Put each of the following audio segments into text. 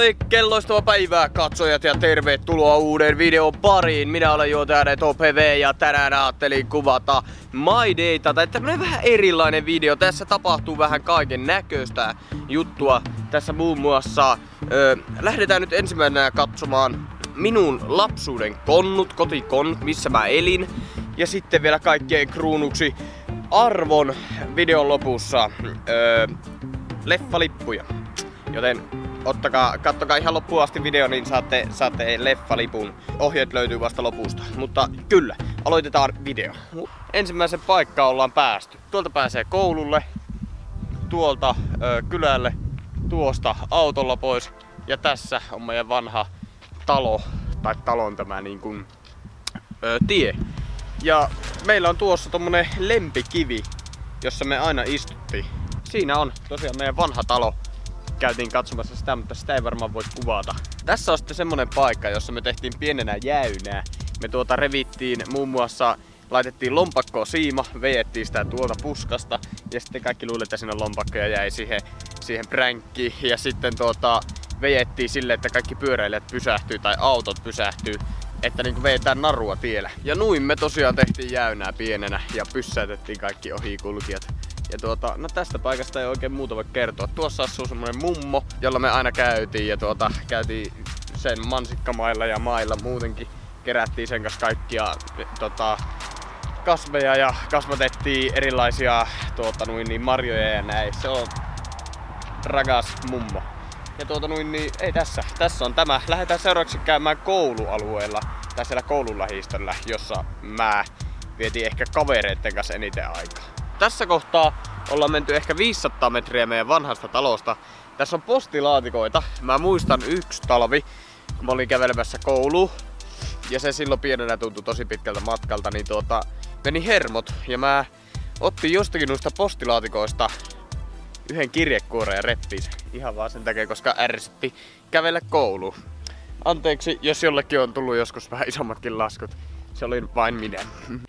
Moi, kelloistava päivää katsojat ja tervetuloa uuden videon pariin. Minä olen juontaja TopV ja tänään ajattelin kuvata My Data, tai tämmönen vähän erilainen video. Tässä tapahtuu vähän kaiken näköistä juttua. Tässä muun muassa ö, lähdetään nyt ensimmäisenä katsomaan minun lapsuuden konnut, kotikonnut, missä mä elin. Ja sitten vielä kaikkien kruunuksi arvon videon lopussa ö, leffalippuja. Joten ottakaa, kattokaa ihan loppuun asti video, niin saatte, saatte leffalipun. Ohjeet löytyy vasta lopusta. Mutta kyllä, aloitetaan video. Ensimmäisen paikkaan ollaan päästy. Tuolta pääsee koululle, tuolta ö, kylälle, tuosta autolla pois. Ja tässä on meidän vanha talo, tai talon tämä niin kuin, ö, tie. Ja meillä on tuossa tommonen lempikivi, jossa me aina istuttiin. Siinä on tosiaan meidän vanha talo käytiin katsomassa sitä, mutta sitä ei varmaan voi kuvata. Tässä on sitten semmonen paikka, jossa me tehtiin pienenä jäynää. Me tuota revittiin muun muassa laitettiin lompakkoon siima, vejettiin sitä tuolta puskasta ja sitten kaikki luulivat, että siinä lompakko ja jäi siihen, siihen pränkkiin ja sitten tuota, vejettiin sille, että kaikki pyöräilijät pysähtyy tai autot pysähtyy että niinku veetään narua tiellä. Ja nuin me tosiaan tehtiin jäynää pienenä ja pyssäytettiin kaikki ohikulkijat. Ja tuota, no tästä paikasta ei oikein muuta voi kertoa. Tuossa asuu semmonen mummo, jolla me aina käytiin ja tuota, käytiin sen mansikkamailla ja mailla muutenkin. Kerättiin sen kanssa kaikkia tota, kasveja ja kasvatettiin erilaisia tuota, noin, niin marjoja ja näin. Se on rakas mummo. Ja tuota noin, niin ei tässä. Tässä on tämä. Lähdetään seuraavaksi käymään koulualueella tai siellä koulun lähistöllä, jossa mä vietin ehkä kavereiden kanssa eniten aikaa. Tässä kohtaa ollaan menty ehkä 500 metriä meidän vanhasta talosta. Tässä on postilaatikoita. Mä muistan yksi talvi, kun mä olin kävelemässä kouluun. Ja se silloin pienenä tuntui tosi pitkältä matkalta, niin tuota, meni hermot. Ja mä otin jostakin noista postilaatikoista yhden kirjekuoren ja reppii Ihan vaan sen takia, koska ärsytti kävellä kouluun. Anteeksi, jos jollekin on tullut joskus vähän isommatkin laskut. Se oli vain minä.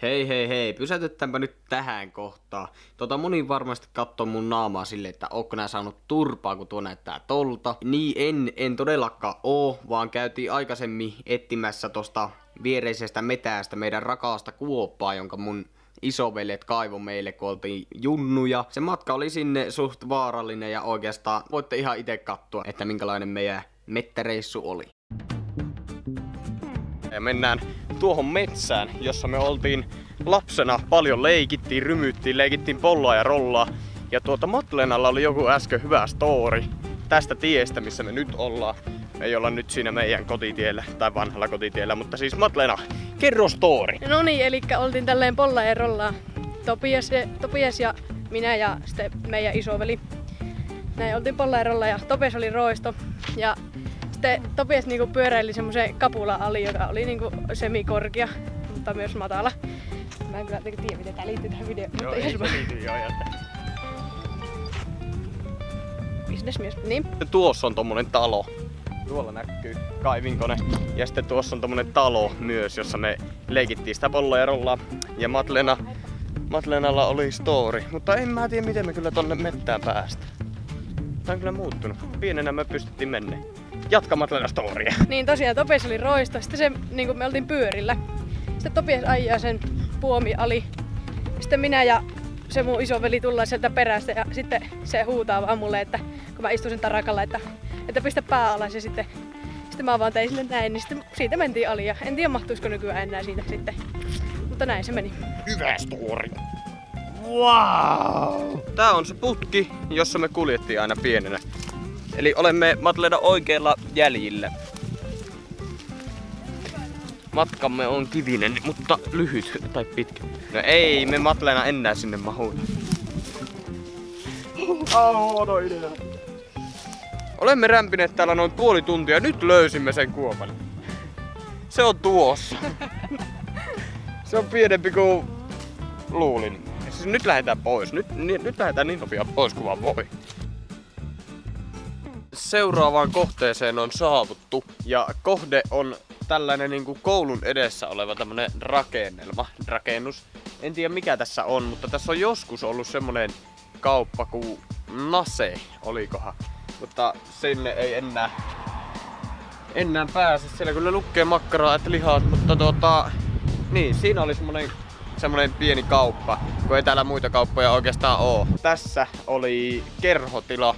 Hei hei hei, pysätytäänpä nyt tähän kohtaan. Tota moni varmasti katsoo mun naamaa sille, että ootko nää saanut turpaa, kun tuo näyttää tolta. Niin en, en todellakaan oo, vaan käytiin aikaisemmin etsimässä tosta viereisestä metäästä meidän rakasta kuoppaa, jonka mun isoveljet kaivo meille, kun oltiin junnuja. Se matka oli sinne suht vaarallinen ja oikeastaan voitte ihan itse katsoa, että minkälainen meidän mettäreissu oli. Ja mennään tuohon metsään, jossa me oltiin lapsena paljon leikittiin, rymyttiin, leikittiin polloa ja rollaa. Ja tuota Matlenalla oli joku äsken hyvä story tästä tiestä, missä me nyt ollaan. Me ei olla nyt siinä meidän kotitiellä tai vanhalla kotitiellä, mutta siis Matlena, kerro story. No niin, eli oltiin tälleen polla ja rollaa. Topias, Topias ja minä ja sitten meidän isoveli. Näin oltiin polla ja rolla ja Topias oli roisto. Ja sitten Topias niinku pyöräili semmoisen kapula ali, joka oli niinku semikorkea, mutta myös matala. Mä en kyllä tiedä, miten tää liittyy tähän videoon. Joo, ei se liity, joo, Bisnesmies, niin. Tuossa on tommonen talo. Tuolla näkyy kaivinkone. Ja sitten tuossa on tommonen talo myös, jossa me leikittiin sitä polloa ja rollaa. Ja Matlena, Matlenalla oli story. Mutta en mä tiedä, miten me kyllä tonne mettään päästä. Tää on kyllä muuttunut. Pienenä me pystyttiin mennä jatkamaan tätä storya. Niin tosiaan Topias oli roista. Sitten se, niin kuin me oltiin pyörillä. Sitten Topias ajaa sen puomi ali. Sitten minä ja se mun isoveli tullaan sieltä perästä ja sitten se huutaa vaan mulle, että kun mä istun sen tarakalla, että, että pistä pää alas ja sitten, sitten mä vaan tein sille näin, niin sitten siitä mentiin ali ja en tiedä mahtuisiko nykyään enää siitä sitten. Mutta näin se meni. Hyvä story. Wow! Tää on se putki, jossa me kuljettiin aina pienenä. Eli olemme Matleda oikeilla jäljillä. Matkamme on kivinen, mutta lyhyt tai pitkä. No ei, me Matlena enää sinne mahu. Idea. Olemme rämpineet täällä noin puoli tuntia. Nyt löysimme sen kuopan. Se on tuossa. Se on pienempi kuin luulin. Siis nyt lähdetään pois. Nyt, nyt lähdetään niin nopeasti pois kuin vaan voi seuraavaan kohteeseen on saavuttu. Ja kohde on tällainen niin kuin koulun edessä oleva tämmönen rakennelma, rakennus. En tiedä mikä tässä on, mutta tässä on joskus ollut semmonen kauppa kuin Nase, olikohan. Mutta sinne ei enää enää pääse. Siellä kyllä lukee makkaraa, että lihat, mutta tota... Niin, siinä oli semmonen, semmonen pieni kauppa, kun ei täällä muita kauppoja oikeastaan oo. Tässä oli kerhotila,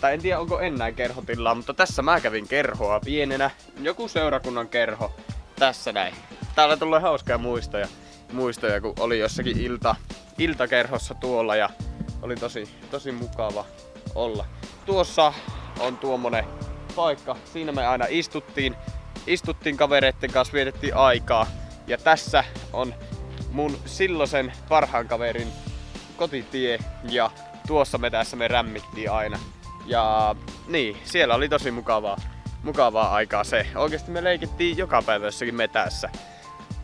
tai en tiedä onko enää kerhotilaa, mutta tässä mä kävin kerhoa pienenä. Joku seurakunnan kerho. Tässä näin. Täällä tulee hauskaa muistoja, muistoja kun oli jossakin ilta, iltakerhossa tuolla ja oli tosi, tosi mukava olla. Tuossa on tuommoinen paikka. Siinä me aina istuttiin. Istuttiin kavereiden kanssa, vietettiin aikaa. Ja tässä on mun silloisen parhaan kaverin kotitie ja tuossa me tässä me rämmittiin aina. Ja niin, siellä oli tosi mukavaa, mukavaa aikaa se. Oikeasti me leikittiin joka päivä jossakin metässä.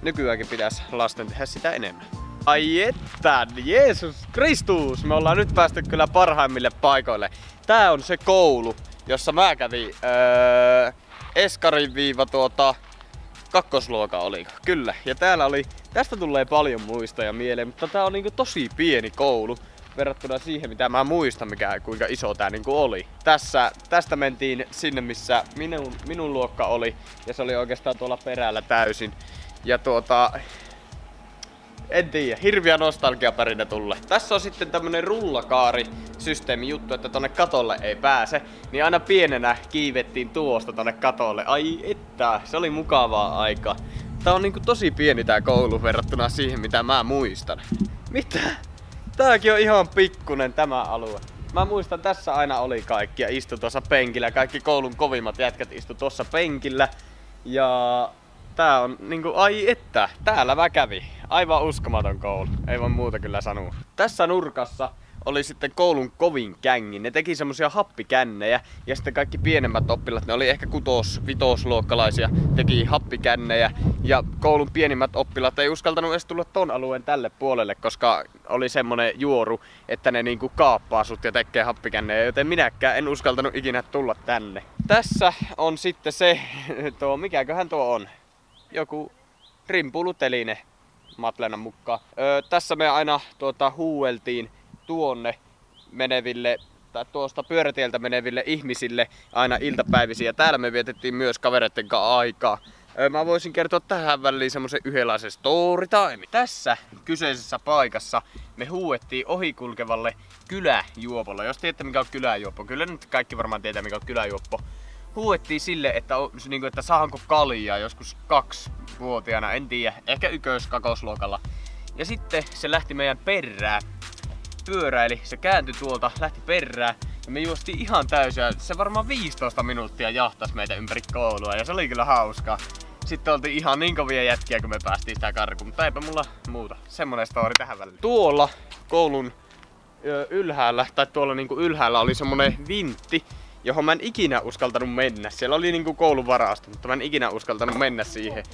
Nykyäänkin pitäisi lasten tehdä sitä enemmän. Ai että, Jeesus Kristus! Me ollaan nyt päästy kyllä parhaimmille paikoille. Tää on se koulu, jossa mä kävin öö, Eskarin viiva tuota kakkosluoka oli. Kyllä. Ja täällä oli, tästä tulee paljon muistoja mieleen, mutta tää on niinku tosi pieni koulu verrattuna siihen, mitä mä muistan, mikä, kuinka iso tää niinku oli. Tässä, tästä mentiin sinne, missä minun, minun luokka oli, ja se oli oikeastaan tuolla perällä täysin. Ja tuota, en tiedä, hirviä nostalgiapärinä tulle. Tässä on sitten tämmönen rullakaari systeemi juttu, että tonne katolle ei pääse. Niin aina pienenä kiivettiin tuosta tonne katolle. Ai että, se oli mukavaa aika. Tää on niinku tosi pieni tää koulu verrattuna siihen mitä mä muistan. Mitä? Tääkin on ihan pikkunen tämä alue. Mä muistan tässä aina oli kaikki ja istu tuossa penkillä. Kaikki koulun kovimmat jätkät istu tuossa penkillä. Ja tää on niinku, ai että, täällä mä kävin. Aivan uskomaton koulu, ei voi muuta kyllä sanoa. Tässä nurkassa oli sitten koulun kovin kängi. Ne teki semmosia happikännejä ja sitten kaikki pienemmät oppilat, ne oli ehkä kutos, vitosluokkalaisia, teki happikännejä. Ja koulun pienimmät oppilat ei uskaltanut edes tulla ton alueen tälle puolelle, koska oli semmonen juoru, että ne niinku kaappaa sut ja tekee happikännejä, joten minäkään en uskaltanut ikinä tulla tänne. Tässä on sitten se, tuo, mikäköhän tuo on? Joku rimpuluteline Matlenan mukaan. Öö, tässä me aina tuota, huueltiin tuonne meneville tai tuosta pyörätieltä meneville ihmisille aina iltapäivisiä. Ja täällä me vietettiin myös kavereiden kanssa aikaa. Mä voisin kertoa tähän väliin semmoisen yhdenlaisen story time. Tässä kyseisessä paikassa me huuettiin ohikulkevalle kyläjuopolle. Jos tiedätte mikä on kyläjuoppo, kyllä nyt kaikki varmaan tietää mikä on kyläjuoppo huuettiin sille, että, niin kuin, että saanko kaljaa joskus kaksi vuotiaana, en tiedä, ehkä ykös kakosluokalla. Ja sitten se lähti meidän perää, pyöräili, se kääntyi tuolta, lähti perää ja me juostiin ihan täysiä. Se varmaan 15 minuuttia jahtas meitä ympäri koulua ja se oli kyllä hauskaa. Sitten oltiin ihan niin kovia jätkiä, kun me päästiin sitä karkuun, mutta eipä mulla muuta. Semmonen story tähän väliin. Tuolla koulun ylhäällä, tai tuolla niinku ylhäällä oli semmonen vintti, johon mä en ikinä uskaltanut mennä. Siellä oli niinku koulun varasto, mutta mä en ikinä uskaltanut mennä siihen.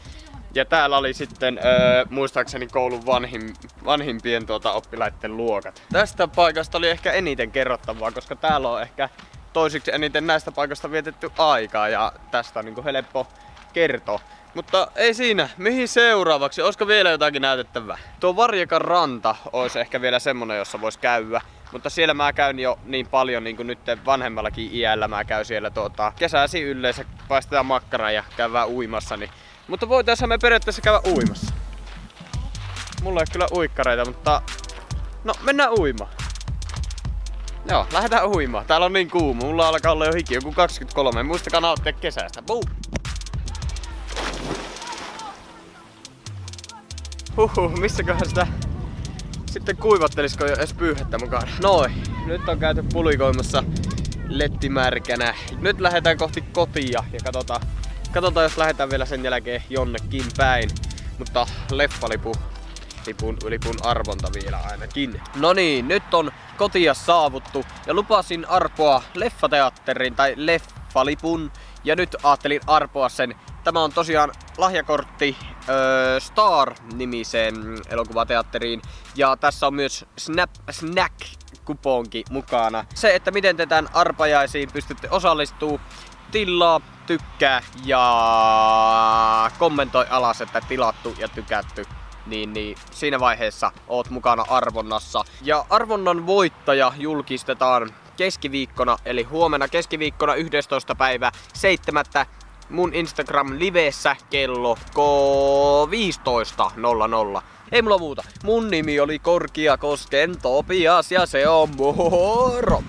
Ja täällä oli sitten öö, muistaakseni koulun vanhim, vanhimpien tuota, oppilaiden luokat. Tästä paikasta oli ehkä eniten kerrottavaa, koska täällä on ehkä toisiksi eniten näistä paikoista vietetty aikaa ja tästä on niinku helppo kertoa. Mutta ei siinä. Mihin seuraavaksi? Olisiko vielä jotakin näytettävää? Tuo Varjekan ranta olisi ehkä vielä semmonen, jossa voisi käydä. Mutta siellä mä käyn jo niin paljon niin kuin nyt vanhemmallakin iällä. Mä käyn siellä tuota, kesäsi yleensä, paistetaan makkaraa ja käydään uimassa. Niin. Mutta voitaisiin me periaatteessa käydä uimassa. Mulla ei kyllä uikkareita, mutta no mennään uimaan. Joo, lähdetään uimaan. Täällä on niin kuuma. Mulla alkaa olla jo hiki, joku 23. Muistakaa nauttia kesästä. Buu! Huhhuh, missäköhän sitä sitten kuivattelisiko jo edes pyyhettä mukaan. Noin, nyt on käyty pulikoimassa lettimärkänä. Nyt lähdetään kohti kotia ja katsotaan, katsotaan jos lähdetään vielä sen jälkeen jonnekin päin. Mutta leffalipu lipun, lipun arvonta vielä ainakin. No niin, nyt on kotia saavuttu ja lupasin arpoa leffateatterin tai leffalipun ja nyt ajattelin arpoa sen. Tämä on tosiaan lahjakortti äh, Star-nimiseen elokuvateatteriin ja tässä on myös Snap Snack kuponki mukana. Se, että miten te tämän arpajaisiin pystytte osallistuu, tilaa, tykkää ja kommentoi alas, että tilattu ja tykätty niin, niin siinä vaiheessa oot mukana arvonnassa. Ja arvonnan voittaja julkistetaan keskiviikkona, eli huomenna keskiviikkona 11. päivä 7 mun Instagram livessä kello 15.00. Ei mulla muuta. Mun nimi oli Korkia Kosken Topias ja se on moro!